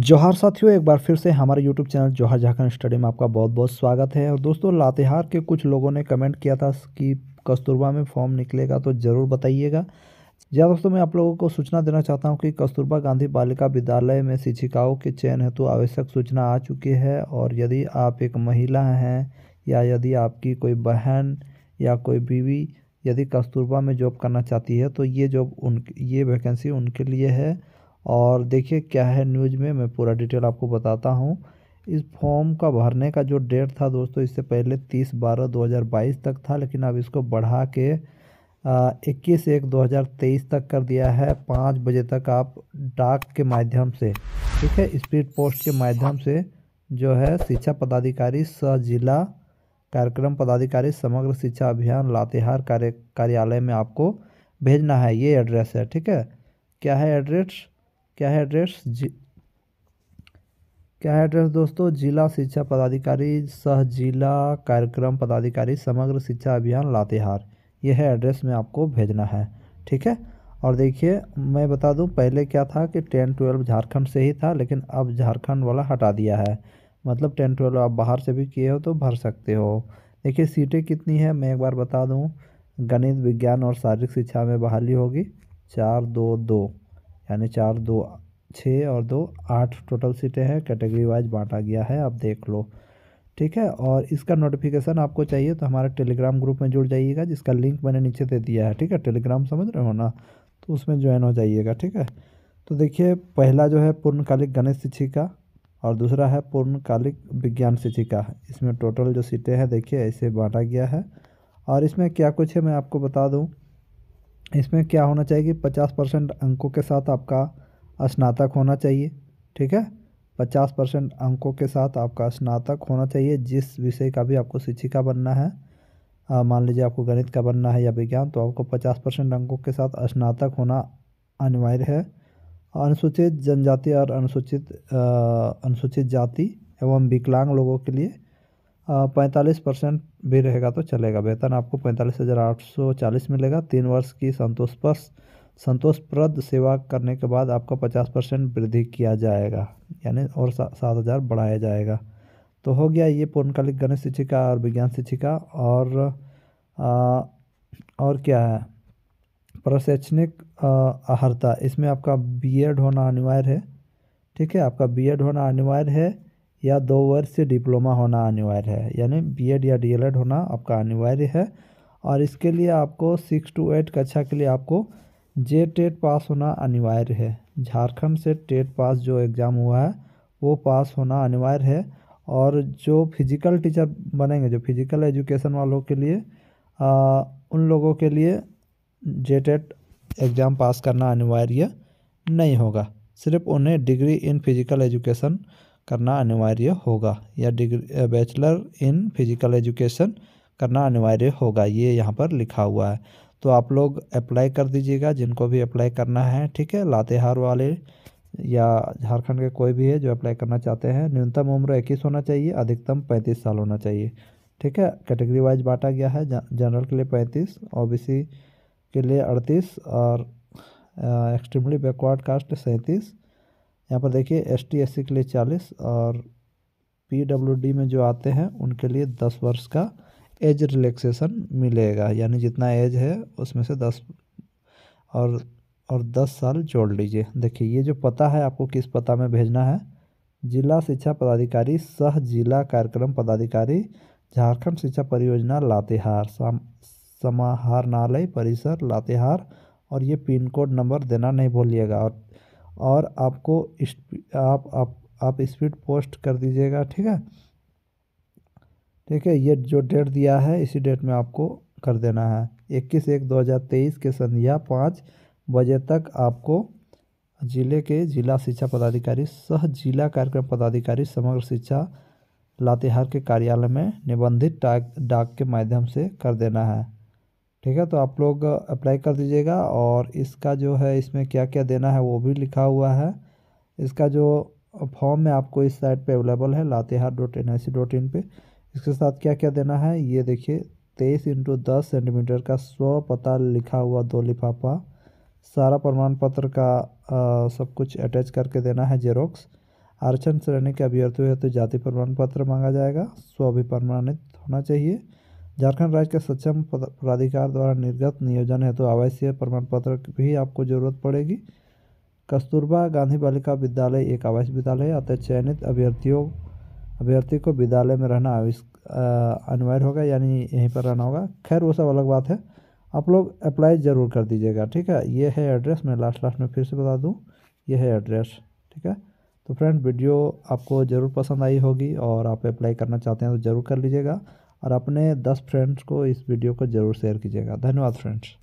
जोहार साथियों, एक बार फिर से हमारे यूट्यूब चैनल जोहार झारखंड स्टडी में आपका बहुत बहुत स्वागत है। और दोस्तों, लातेहार के कुछ लोगों ने कमेंट किया था कि कस्तूरबा में फॉर्म निकलेगा तो ज़रूर बताइएगा। जी दोस्तों, मैं आप लोगों को सूचना देना चाहता हूँ कि कस्तूरबा गांधी बालिका विद्यालय में शिक्षिकाओं के चयन हेतु तो आवश्यक सूचना आ चुकी है। और यदि आप एक महिला हैं या यदि आपकी कोई बहन या कोई बीवी यदि कस्तूरबा में जॉब करना चाहती है तो ये जॉब उन ये वैकेंसी उनके लिए है। और देखिए क्या है न्यूज़ में, मैं पूरा डिटेल आपको बताता हूँ। इस फॉर्म का भरने का जो डेट था दोस्तों, इससे पहले तीस बारह दो हज़ार बाईस तक था, लेकिन अब इसको बढ़ा के इक्कीस एक दो हज़ार तेईस तक कर दिया है। पाँच बजे तक आप डाक के माध्यम से, ठीक है स्पीड पोस्ट के माध्यम से जो है शिक्षा पदाधिकारी सह जिला कार्यक्रम पदाधिकारी समग्र शिक्षा अभियान लातेहार कार्य, कार्यालय में आपको भेजना है। ये एड्रेस है, ठीक है। क्या है एड्रेस क्या है एड्रेस क्या है एड्रेस दोस्तों? जिला शिक्षा पदाधिकारी सह जिला कार्यक्रम पदाधिकारी समग्र शिक्षा अभियान लातेहार। यह है एड्रेस में आपको भेजना है, ठीक है? और देखिए, मैं बता दूँ, पहले क्या था कि टेन ट्वेल्व झारखंड से ही था, लेकिन अब झारखंड वाला हटा दिया है। मतलब टेन ट्वेल्व आप बाहर से भी किए हो तो भर सकते हो। देखिए, सीटें कितनी है, मैं एक बार बता दूँ। गणित, विज्ञान और शारीरिक शिक्षा में बहाली होगी। चार दो दो। यानी चार, दो, छः और दो, आठ टोटल सीटें हैं। कैटेगरी वाइज बांटा गया है, आप देख लो। ठीक है, और इसका नोटिफिकेशन आपको चाहिए तो हमारे टेलीग्राम ग्रुप में जुड़ जाइएगा, जिसका लिंक मैंने नीचे दे दिया है। ठीक है टेलीग्राम समझ रहे हो ना? तो उसमें ज्वाइन हो जाइएगा, ठीक है? तो देखिए, पहला जो है पूर्णकालिक गणित शिक्षिका और दूसरा है पूर्णकालिक विज्ञान शिक्षिका। इसमें टोटल जो सीटें हैं, देखिए, ऐसे बांटा गया है। और इसमें क्या कुछ है, मैं आपको बता दूँ। इसमें क्या होना चाहिए कि पचास परसेंट अंकों के साथ आपका स्नातक होना चाहिए, ठीक है? पचास परसेंट अंकों के साथ आपका स्नातक होना चाहिए, जिस विषय का भी आपको शिक्षिका बनना है मान लीजिए आपको गणित का बनना है या विज्ञान तो आपको पचास परसेंट अंकों के साथ स्नातक होना अनिवार्य है। अनुसूचित जनजाति और अनुसूचित अनुसूचित जाति एवं विकलांग लोगों के लिए पैंतालीस परसेंट भी रहेगा तो चलेगा। वेतन आपको पैंतालीस हज़ार आठ सौ चालीस मिलेगा। तीन वर्ष की संतोषप्रद संतोषप्रद सेवा करने के बाद आपका पचास परसेंट वृद्धि किया जाएगा यानी और सात हज़ार बढ़ाया जाएगा। तो हो गया ये पूर्णकालिक गणित शिक्षिका और विज्ञान शिक्षिका। और आ, और क्या है? प्रशैक्षणिक अहर्ता। इसमें आपका बीएड होना अनिवार्य है। ठीक है? आपका बीएड होना अनिवार्य है। या दो वर्ष से डिप्लोमा होना अनिवार्य है यानी बीएड या डीएलएड होना आपका अनिवार्य है। और इसके लिए आपको सिक्स टू एट कक्षा के लिए आपको जे टेट पास होना अनिवार्य है। झारखंड से टेट पास जो एग्ज़ाम हुआ है वो पास होना अनिवार्य है। और जो फ़िज़िकल टीचर बनेंगे जो फ़िज़िकल एजुकेशन वालों के लिए आ, उन लोगों के लिए जे टेट एग्ज़ाम पास करना अनिवार्य नहीं होगा। सिर्फ़ उन्हें डिग्री इन फ़िज़िकल एजुकेशन करना अनिवार्य होगा, या degree bachelor in physical education करना अनिवार्य होगा, ये यहाँ पर लिखा हुआ है। तो आप लोग अप्लाई कर दीजिएगा, जिनको भी अप्लाई करना है, ठीक है? लातेहार वाले या झारखंड के कोई भी है जो अप्लाई करना चाहते हैं, न्यूनतम उम्र इक्कीस होना चाहिए, अधिकतम पैंतीस साल होना चाहिए, ठीक है? कैटेगरी वाइज बांटा गया है जनरल के लिए पैंतीस, ओबीसी के लिए अड़तीस और एक्सट्रीमली बैकवर्ड कास्ट सैंतीस यहाँ पर देखिए एस टी एस सी के लिए चालीस और पी डब्ल्यू डी में जो आते हैं, उनके लिए दस वर्ष का एज रिलैक्सेशन मिलेगा। यानी जितना एज है, उसमें से दस और और दस साल जोड़ लीजिए। देखिए, ये जो पता है आपको किस पता में भेजना है? जिला शिक्षा पदाधिकारी सह जिला कार्यक्रम पदाधिकारी झारखंड शिक्षा परियोजना, लातेहार। समाहरणालय परिसर, लातेहार। और ये पिन कोड नंबर देना नहीं भूलिएगा। और और आपको आप आप आप स्पीड पोस्ट कर दीजिएगा, ठीक है? ठीक है ये जो डेट दिया है, इसी डेट में आपको कर देना है। इक्कीस एक दो हज़ार तेईस के संध्या पाँच बजे तक आपको ज़िले के जिला शिक्षा पदाधिकारी सह जिला कार्यक्रम पदाधिकारी समग्र शिक्षा लातेहार के कार्यालय में निबंधित डाक डाक के माध्यम से कर देना है। ठीक है तो आप लोग अप्लाई कर दीजिएगा और इसका जो है इसमें क्या क्या देना है वो भी लिखा हुआ है। इसका जो फॉर्म है आपको इस साइट पे अवेलेबल है Latehar dot N I C dot in पर इसके साथ क्या क्या देना है ये देखिए तेईस इंटू दस सेंटीमीटर का स्व पता लिखा हुआ दो लिफाफा सारा प्रमाण पत्र का आ, सब कुछ अटैच करके देना है जेरोक्स आरक्षण श्रेणी के अभ्यर्थी हेतु तो जाति प्रमाण पत्र मांगा जाएगा स्व भी प्रमाणित होना चाहिए। झारखंड राज्य के सक्षम प्राधिकार द्वारा निर्गत नियोजन हेतु तो आवासीय प्रमाण पत्र भी आपको ज़रूरत पड़ेगी। कस्तूरबा गांधी बालिका विद्यालय एक आवासीय विद्यालय है। अतः चयनित अभ्यर्थियों अभ्यर्थी को विद्यालय में रहना अनिवार्य होगा, यानी यहीं पर रहना होगा। खैर, वो सब अलग बात है। आप लोग अप्लाई ज़रूर कर दीजिएगा, ठीक है? ये है एड्रेस मैं लास्ट लास्ट में फिर से बता दूँ। ये है एड्रेस ठीक है? तो फ्रेंड वीडियो आपको ज़रूर पसंद आई होगी और आप अप्लाई करना चाहते हैं तो ज़रूर कर लीजिएगा। और अपने दस फ्रेंड्स को इस वीडियो को ज़रूर शेयर कीजिएगा। धन्यवाद फ्रेंड्स